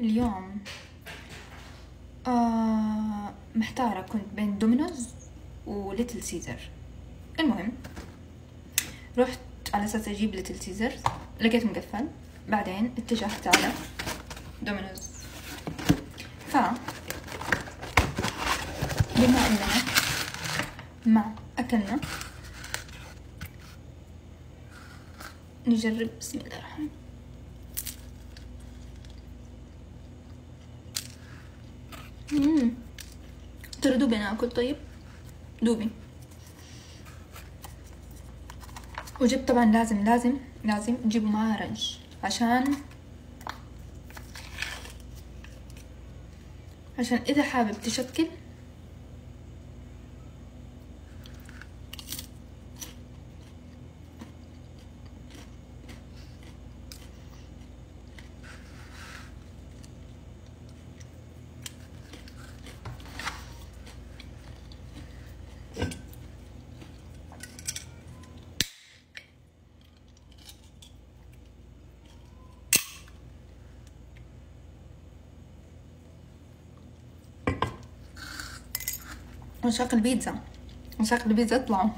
اليوم آه محتارة. كنت بين دومينوز وليتل سيزر المهم رحت على أساس أجيب ليتل سيزر لقيته مقفل. بعدين اتجهت على دومينوز ف بما إننا ما أكلنا نجرب. بسم الله الرحمن ترى دوبي أنا آكل طيب؟ دوبي. وجبت طبعا لازم لازم لازم تجيبوا معاه عشان عشان إذا حابب تشكل عشاق البيتزا. عشاق البيتزا اطلعوا.